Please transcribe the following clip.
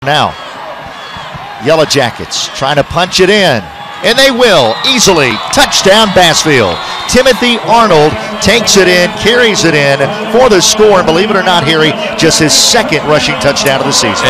Now, Yellow Jackets trying to punch it in, and they will easily. Touchdown, Bassfield. Timothy Arnold takes it in, carries it in for the score, and believe it or not, Harry, just his second rushing touchdown of the season.